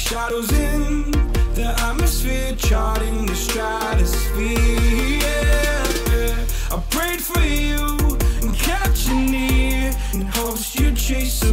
shadows in the atmosphere, charting the stratosphere. Yeah. I prayed for you and kept you near, in hopes you chase.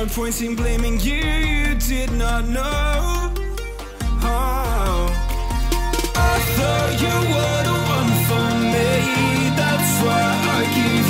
no point in blaming you, you did not know oh. I thought you were the one for me, that's why I gave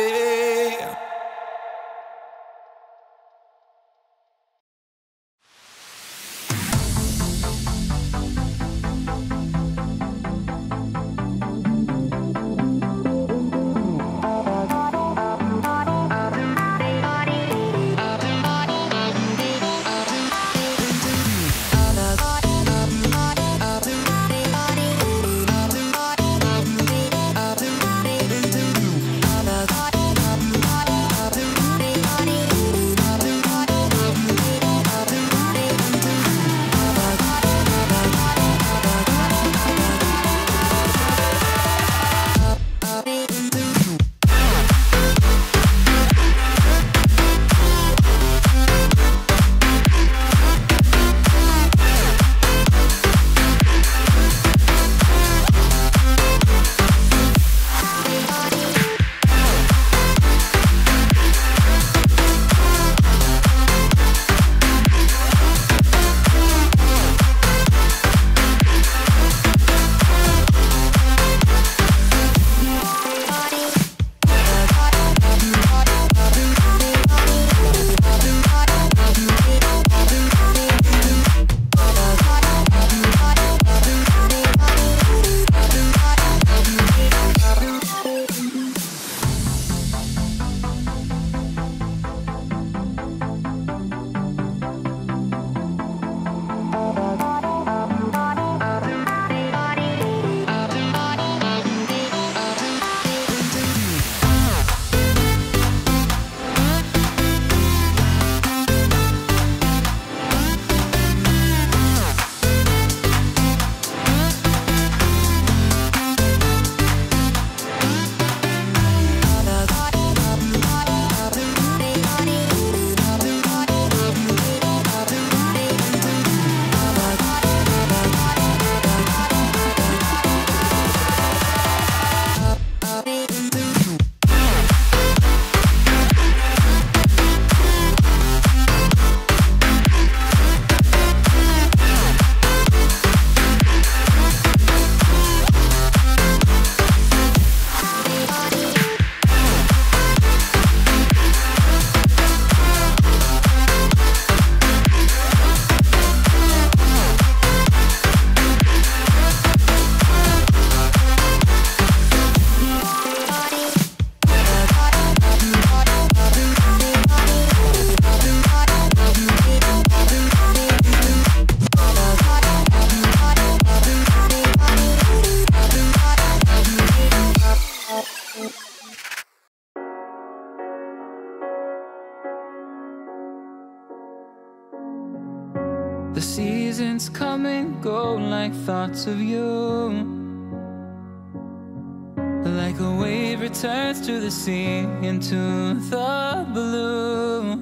Returns to the sea into the blue.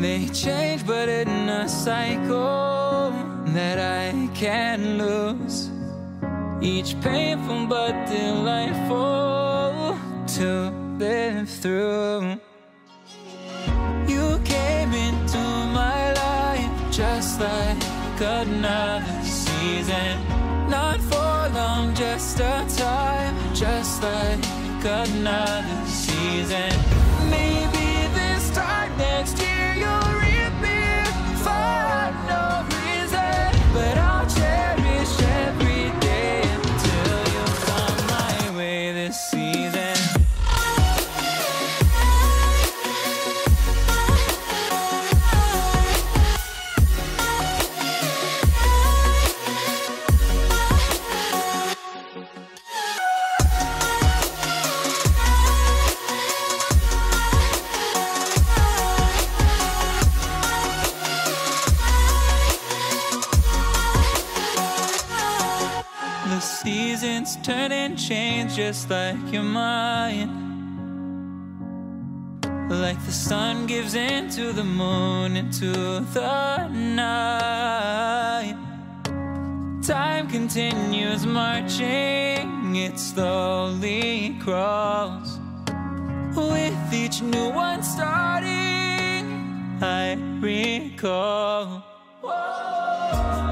They change, but in a cycle that I can't lose. Each painful but delightful to live through. You came into my life just like another season. Not for long, just a time, just like another season. Maybe this time next year just like your mind. Like the sun gives into the moon, into the night. Time continues marching, it slowly crawls. With each new one starting, I recall.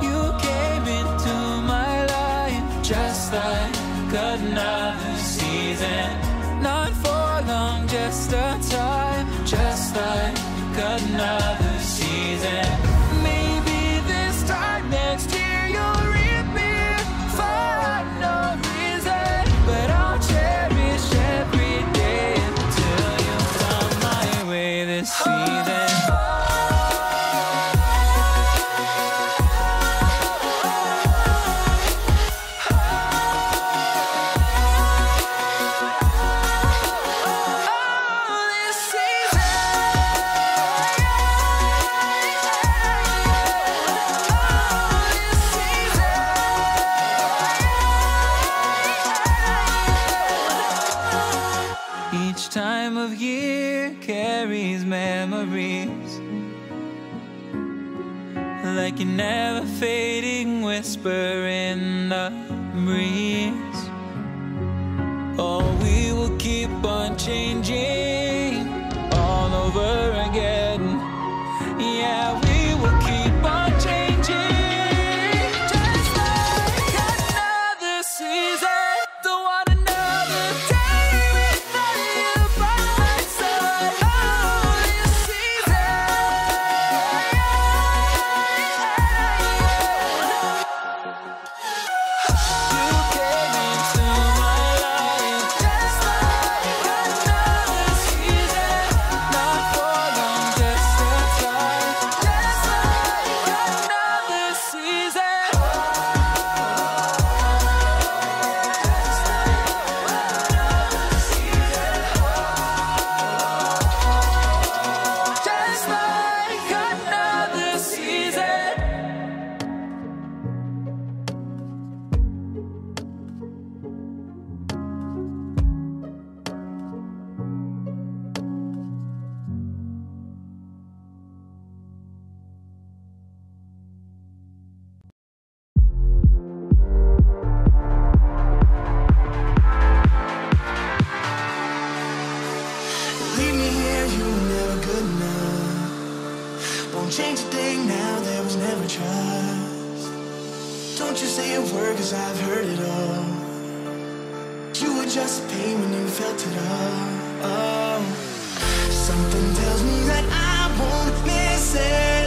You came into my life just like another season. Just time, just like another season. Maybe this time next year you'll reappear for no reason. But I'll cherish every day until you come my way this season. Won't change a thing now, there was never trust. Don't you say a word, cause I've heard it all. You were just a pain when you felt it all. Oh. Something tells me that I won't miss it.